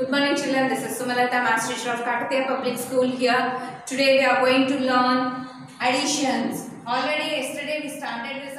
Good morning children, this is Sumalata, Master Teacher of Kakatiya Public School here. Today we are going to learn additions. Already yesterday we started this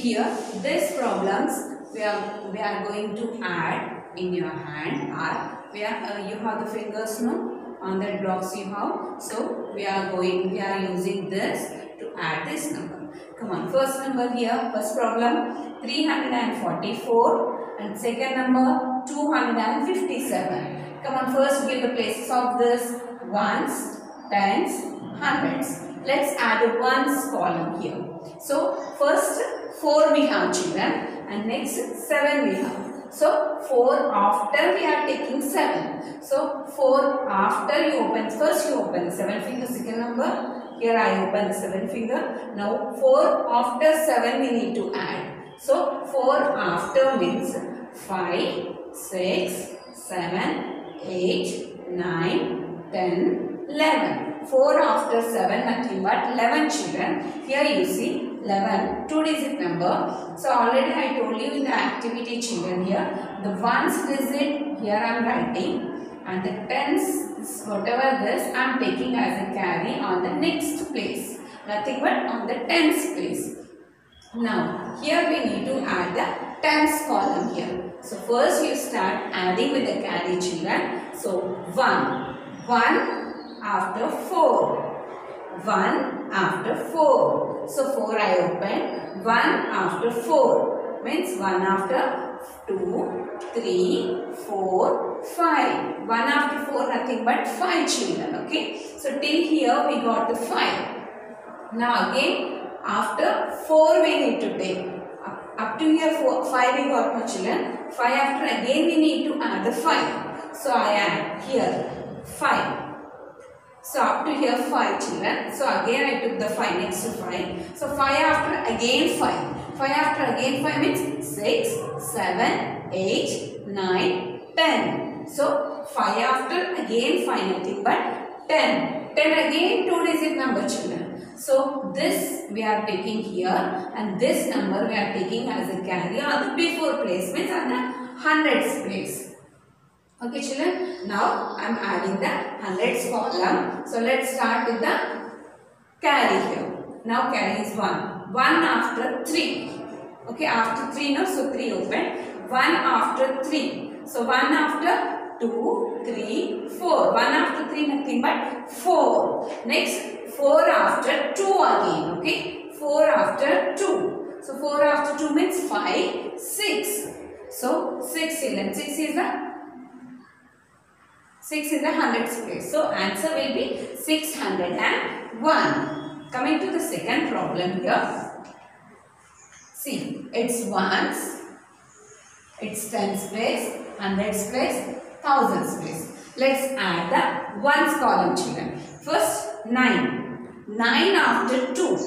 here these problems we are, we are going to add in your hand are where uh, you have the fingers no? On the blocks you have. So we are going we are using this to add this number. Come on first number here first problem 344 and second number 257 come on first give the places of this ones tens hundreds. Let's add ones column here. So first 4 we have children and next 7 we have so 4 after we are taking 7. So 4 after you open, first you open the 7 finger second number. Here I open the 7 finger. Now 4 after 7 we need to add. So 4 after means 5, 6, 7, 8, 9, 10, 11. 4 after 7 nothing but 11 children. Here you see 11 two digit number. So already I told you in the activity children here the ones digit here I am writing and the tens whatever this I am taking as a carry on the next place. Nothing but on the tens place. Now here we need to add the tens column here. So first you start adding with the carry children. So 1. 1 after 4. 1 after 4. So 4 I open. 1 after 4 means 1 after 2, 3, 4, 5. 1 after 4 nothing but 5 children. Okay. So till here we got the 5. Now again after 4 we need to take. Up, to here four, 5 we got no children. 5 after again we need to add the 5. So I add here 5. So up to here 5 children. So again I took the 5 next to 5. So 5 after again 5. 5 after again 5 means 6, 7, 8, 9, 10. So 5 after again 5 nothing but 10. 10 again 2 digit number children. So this we are taking here and this number we are taking as a carry on the before place means on the hundreds place. Okay children, now I am adding the hundreds column. So let's start with the carry here. Now carry is 1. 1 after 3. Okay, after 3 no, so 3 open. 1 after 3. So 1 after 2, 3, 4. 1 after 3 nothing but 4. Next 4 after 2 again. Okay, 4 after 2. So 4 after 2 means 5, 6. So 6 children. 6 is the 6 is the hundreds place. So answer will be 601. Coming to the second problem here. See, it's ones, it's tens place, hundreds place, thousands place. Let's add the ones column children. First 9. 9 after 2.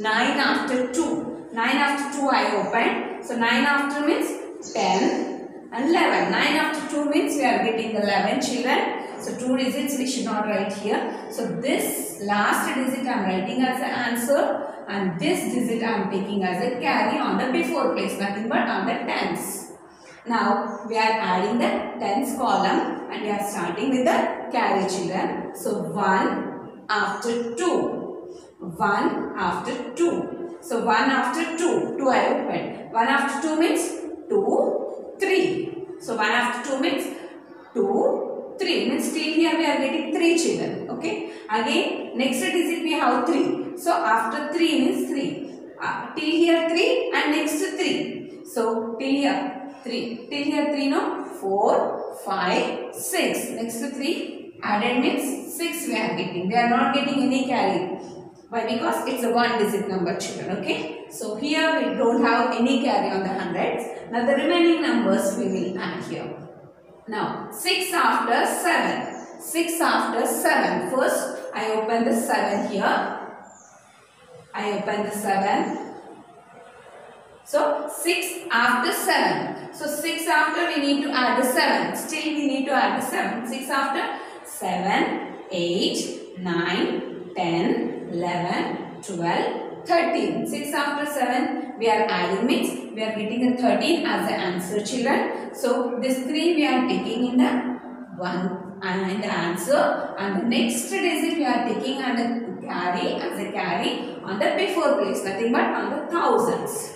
9 after 2. 9 after 2 I open. So 9 after means 10 and 11. 9 after 2 means we are getting 11 children. So 2 digits we should not write here. So this last digit I am writing as an answer and this digit I am taking as a carry on the before place nothing but on the tens. Now we are adding the tens column and we are starting with the carry children. So 1 after 2. 1 after 2. So 1 after 2. 2 I open. 1 after 2 means 2 3. So 1 after 2 means 2, 3. Means still here we are getting 3 children. Okay. Again next digit we have 3. So after 3 means 3. Uh, till here 3 and next 3. So till here 3. Till here 3 no? 4, 5, 6. Next to 3 added means 6 we are getting. We are not getting any carry. Why? Because it's a one digit number children. Okay. So here we don't have any carry on the hundreds. Now the remaining numbers we will add here. Now 6 after 7. 6 after 7. First I open the 7 here. I open the 7. So 6 after 7. So 6 after we need to add the 7. Still we need to add the 7. 6 after 7, 8, 9, 10, 11, 12, 13. 6 after 7 we are adding means we are getting a 13 as the answer children. So this 3 we are taking in the 1 and the answer and the next digit we are taking and the carry as a carry on the before place nothing but on the thousands.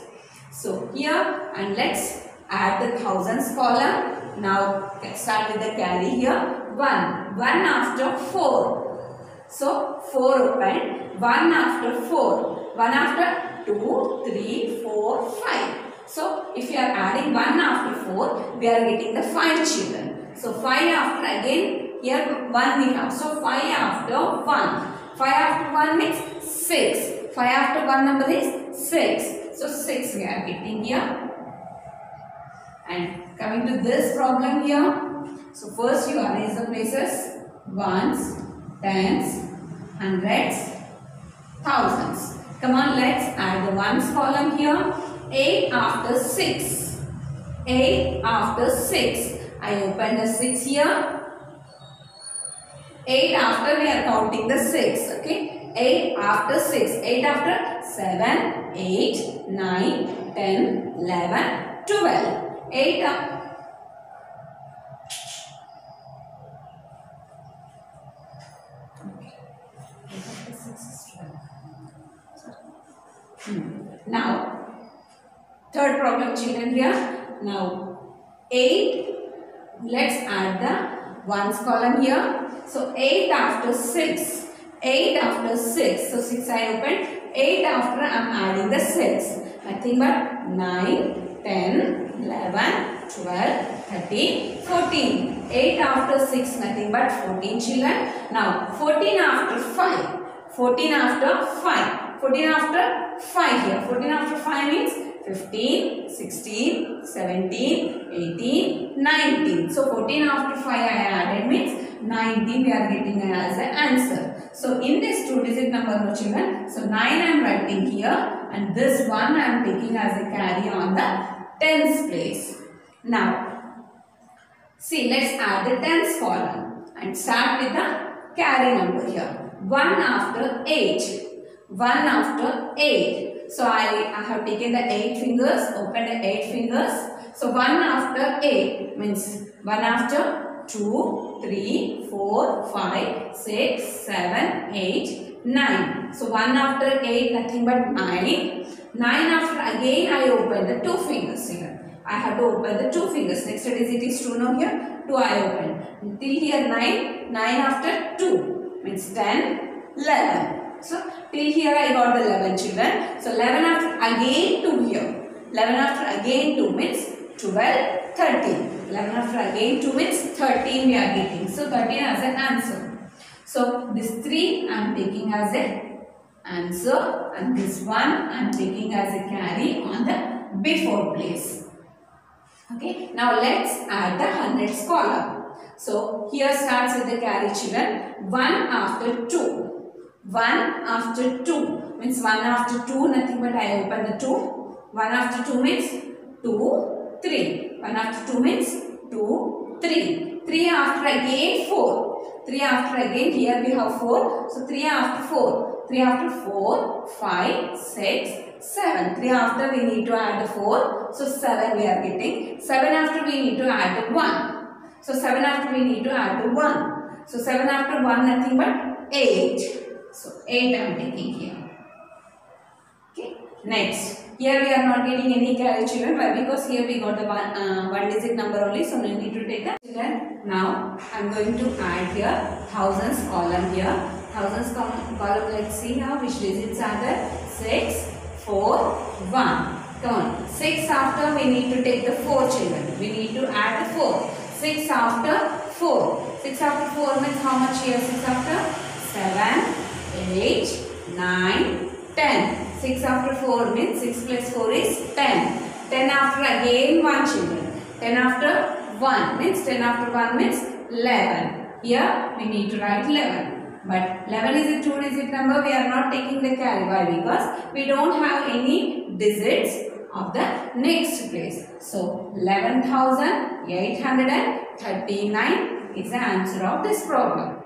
So here and let's add the thousands column. Now start with the carry here. 1. 1 after 4. So 4 open. 1 after 4. 1 after 2, 3, 4, 5. So if you are adding 1 after 4, we are getting the 5 children. So 5 after again, here 1 we have. So 5 after 1. 5 after 1 means 6. 5 after 1 number is 6. So 6 we are getting here. And coming to this problem here. So first you arrange the places. Ones, tens, hundreds, thousands. Come on let's add the ones column here. 8 after 6. 8 after 6. I open the 6 here. 8 after we are counting the 6. Okay. 8 after 6. 8 after 7, 8, 9, 10, 11, 12. 8 after Now, third problem children here. Now, 8. Let's add the ones column here. So, 8 after 6. 8 after 6. So, 6 I opened. 8 after I am adding the 6. Nothing but 9, 10, 11, 12, 13, 14. 8 after 6 nothing but 14 children. Now 14 after 5. 14 after 5. 14 after 5 here. 14 after 5 means 15, 16, 17, 18, 19. So 14 after 5 I added means 19 we are getting as an answer. So in this two digit number no children. So 9 I am writing here and this one I am taking as a carry on the tens place. Now see let's add the tens column and start with the carry number here. 1 after 8. 1 after 8. So I, I have taken the 8 fingers, opened the 8 fingers. So 1 after 8 means 1 after 2, 3, 4, 5, 6, 7, 8, 9. So 1 after 8 nothing but 9. 9 after again I open the 2 fingers here. I have to open the 2 fingers. Next digit is 2 now here. 2 I open. Till here 9. 9 after 2 means 10, 11. So till here I got the 11 children. So 11 after again 2 here. 11 after again 2 means 12, 13. 11 after again 2 means 13 we are getting. So 13 as an answer. So this 3 I am taking as a answer and this one I am taking as a carry on the before place. Okay. Now let's add the hundreds column. So here starts with the carry children. 1 after 2. 1 after 2 means 1 after 2 nothing but I open the 2. 1 after 2 means 2, 3. 1 after 2 means 2, 3. 3 after again 4. 3 after again here we have 4. So 3 after 4. 3 after 4, 5, 6, 7. 3 after we need to add the 4. So 7 we are getting. 7 after we need to add the 1. So 7 after we need to add the 1. So 7 after 1 nothing but 8. So 8 I am taking here. Okay. Next. Here we are not getting any carry children. Why? Because here we got the one, uh, one digit number only. So we need to take the children. Now I am going to add here thousands column here. Thousands column, let's see now which digits are there. 6, 4, 1. Come on. 6 after we need to take the 4 children. We need to add the 4. 6 after 4. 6 after 4 means how much here? 6 after 7, 8, 9, 10. 6 after 4 means 6 plus 4 is 10. 10 after again 1 children. 10 after 1 means 10 after 1 means 11. Here we need to write 11. But 11 is a two digit number. We are not taking the carry. Why? Because we don't have any digits of the next place. So 11,839 is the answer of this problem.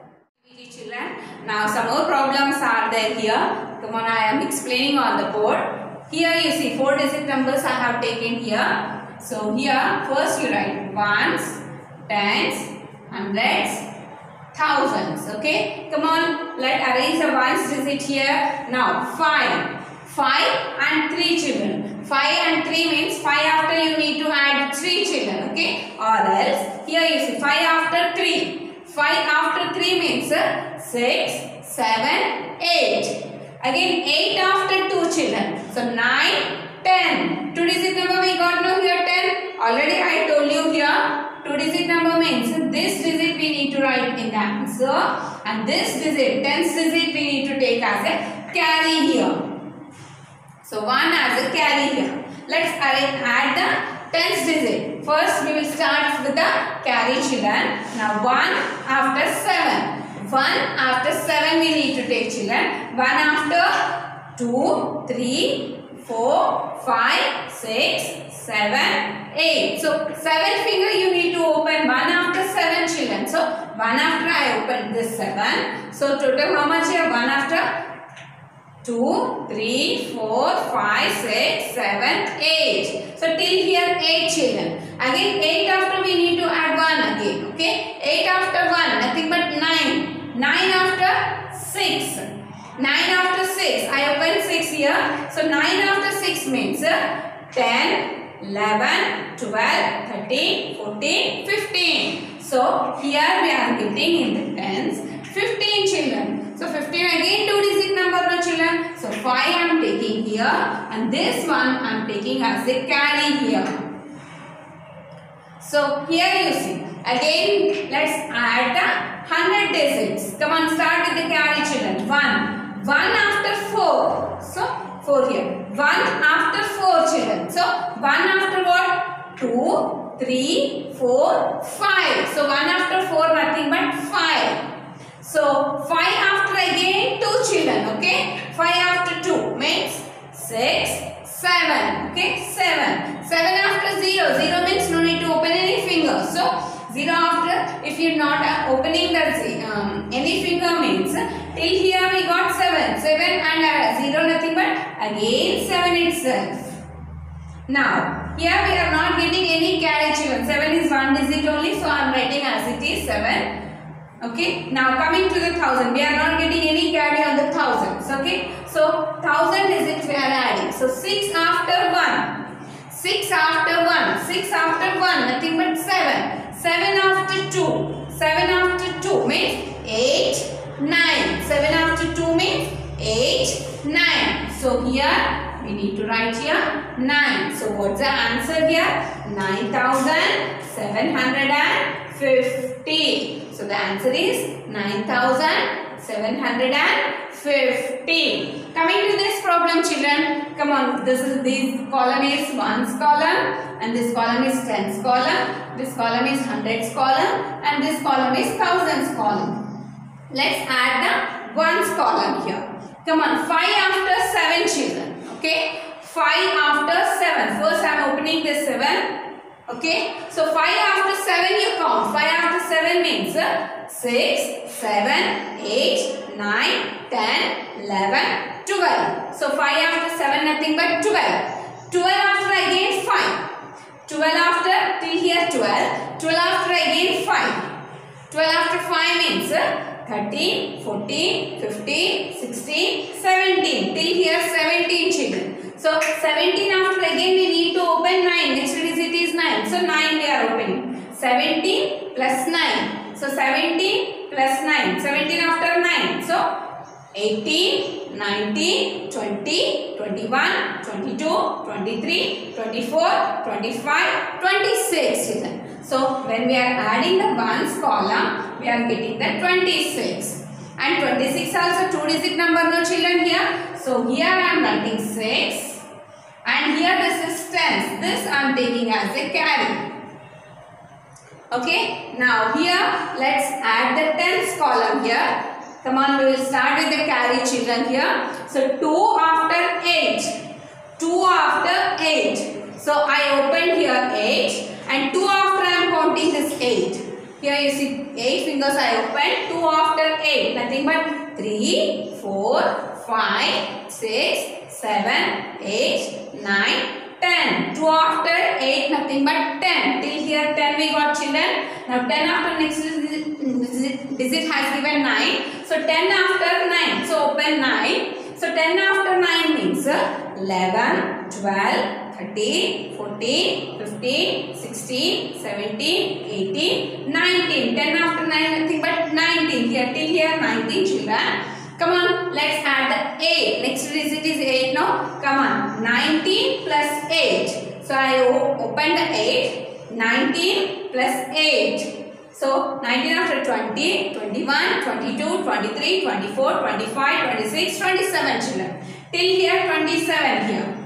Children, now some more problems are there here. Come on, I am explaining on the board. Here you see four digit numbers I have taken here. So here first you write ones, tens, hundreds, thousands. Okay, come on, let arrange the ones digit here. Now five, five and three children. Five and three means five after you need to add three children. Okay, or else here you see five after three. 5 after 3 means uh, 6, 7, 8. Again 8 after 2 children. So 9, 10. 2 digit number we got now here 10. Already I told you here 2 digit number means this digit we need to write in the answer and this digit 10th digit we need to take as a carry here. So 1 as a carry here. Let's add the tens digit. First we will start with the carry children. Now 1 after 7. 1 after 7 we need to take children. 1 after 2, 3, 4, 5, 6, 7, 8. So 7 finger you need to open 1 after 7 children. So 1 after I open this 7. So total how much here? 1 after 2, 3, 4, 5, 6, 7, 8. So till here 8 children. Again 8 after we need to add 1 again. Okay. 8 after 1 nothing but 9. 9 after 6. 9 after 6. I open 6 here. So 9 after 6 means 10, 11, 12, 13, 14, 15. So here we are getting in the tens 15 children. So 15 again 2 digit number no children. So 5 I am taking here and this one I am taking as a carry here. So here you see again let's add the 100 digits. Come on start with the carry children. 1. 1 after 4. So 4 here. 1 after 4 children. So 1 after what? 2, 3, 4, 5. So 1 after 4 nothing but 5. So 5 after again 2 children. Okay. 5 after 2 means 6, 7. Okay. 7. 7 after 0. 0 means no need to open any finger. So 0 after if you're not uh, opening the um, any finger means till here we got 7. 7 and uh, 0 nothing but again 7 itself. Now, here we are not getting any carry children. 7 is one digit only, so I am writing as it is 7. Okay. Now, coming to the thousand, we are not getting any carry on the thousands. Okay. So, thousand digits we are adding. So, 6 after 1. 6 after 1. 6 after 1, nothing but 7. 7 after 2. 7 after 2 means 8, 9. 7 after 2 means 8, 9. So, here we need to write here 9. So what's the answer here? 9750. So the answer is 9750. Coming to this problem children. Come on. This is this column is ones column and this column is tens column. This column is hundreds column and this column is thousands column. Let's add the ones column here. Come on. 5 after 7 children. Okay. 5 after 7. First I am opening this 7. Okay. So 5 after 7 you count. 5 after 7 means uh, 6, 7, 8, 9, 10, 11, 12. So 5 after 7 nothing but 12. 12 after again 5. 12 after till here 12. 12 after again 5. 12 after 5 means uh, 13, 14, 15, 16, 17. Till here 17 children. So 17 after again we need to open 9. Next digit is 9. So 9 we are opening. 17 plus 9. So 17 plus 9. 17 after 9. So 18, 19, 20, 21, 22, 23, 24, 25, 26 children. So when we are adding the ones column, we are getting the 26. And 26 also 2 digit number no children here. So here I am writing 6 and here this is tens. This I am taking as a carry. Okay, now here let's add the tens column here. Come on, we will start with the carry children here. So 2 after 8. 2 after 8. So I open here 8 and 2 after I am counting this 8. Here you see 8 fingers I open, 2 after 8. Nothing but 3, 4, 5, 6, 7, 8, 9, 10. 2 after 8, nothing but 10. Till here 10 we got children. Now 10 after next digit has given 9. So 10 after 9. So open 9. So 10 after 9 means 11, 12, 13, 14, 15, 16, 17, 18, 19. 10 after 9 nothing but 19. Here till here 19 children. Come on, let's add the 8. Next digit is 8 now. Come on, 19 plus 8. So I open the 8. 19 plus 8. So 19 after 20, 21, 22, 23, 24, 25, 26, 27 children. Till here 27 here.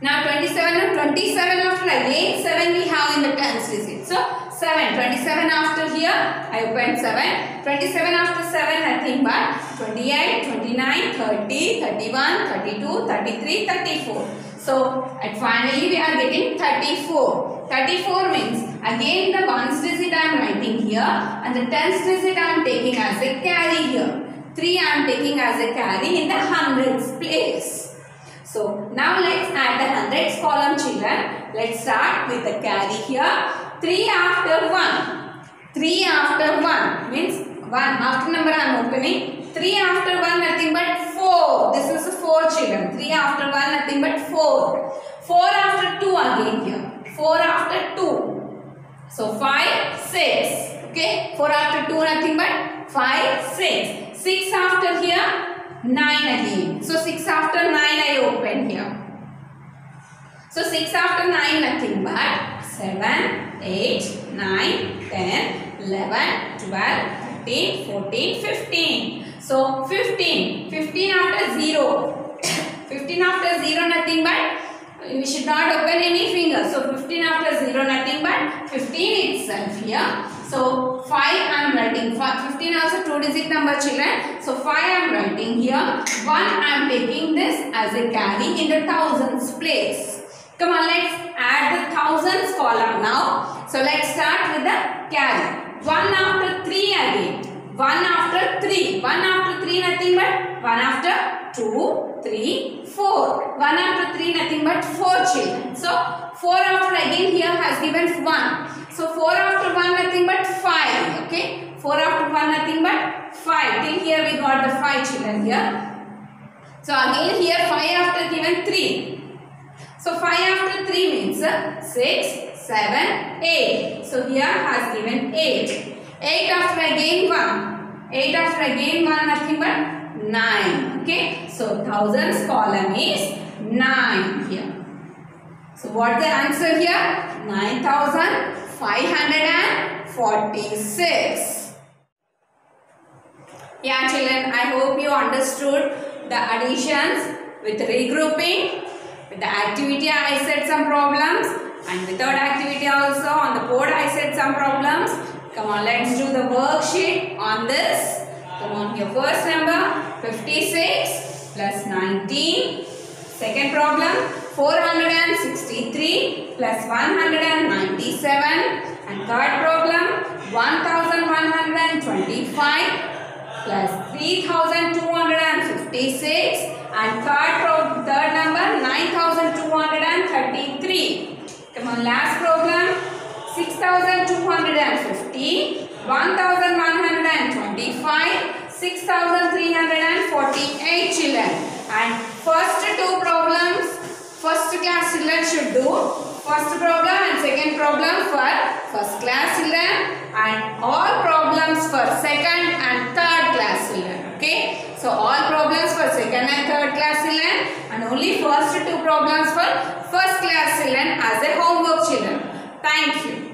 Now 27 and 27 after again 7 we have in the tens digit. So 7. 27 after here I open 7. 27 after 7 nothing but 28, 29, 30, 31, 32, 33, 34. So at finally we are getting 34. 34 means again the ones digit I am writing here and the tens digit I am taking as a carry here. 3 I am taking as a carry in the hundreds place. So now let's add the hundreds column children. Let's start with the carry here. 3 after 1. 3 after 1 means 1 after number I am opening. 3 after 1 nothing but 4. This is 4 children. 3 after 1 nothing but 4. 4 after 2 again here. 4 after 2. So 5, 6. Okay. 4 after 2 nothing but 5, 6. 6 after here 9 again. So 6 after 9 I open here. So 6 after 9 nothing but 7, 8, 9, 10, 11, 12, 13, 14, 15. So 15. 15 after 0. 15 after 0 nothing but uh, we should not open any finger. So 15 after 0 nothing but 15 itself here. So 5 I am writing. 15 also 2 digit number children. So 5 I am writing here. 1 I am taking this as a carry in the thousands place. Come on let's add the thousands column now. So let's start with the carry. 1 after 3 again. 1 after 3. 1 after 3 nothing but 1 after 2, 3, 4. 1 after 3 nothing but 4 children. So 4 after again here has given 1. So 4 after 1 nothing but 5. Okay. 4 after 1 nothing but 5. Till here we got the 5 children here. So again here 5 after given 3. So 5 after 3 means 6, 7, 8. So here has given 8. 8 after again 1. 8 after again 1 nothing but 9. Okay. So thousands column is 9 here. So what the answer here? 9000 546. Yeah children, I hope you understood the additions with regrouping. With the activity I said some problems and without activity also on the board I said some problems. Come on, let's do the worksheet on this. Come on, your first number 56 plus 19. Second problem 463 plus 197 and third problem 1125 plus 3256 and third, third number 9233. Come on last problem 6250 1125 6348 children. And first two problems first class children should do first problem and second problem for first class children and all problems for second and third class children okay? So all problems for second and third class children and only first two problems for first class children as a homework children thank you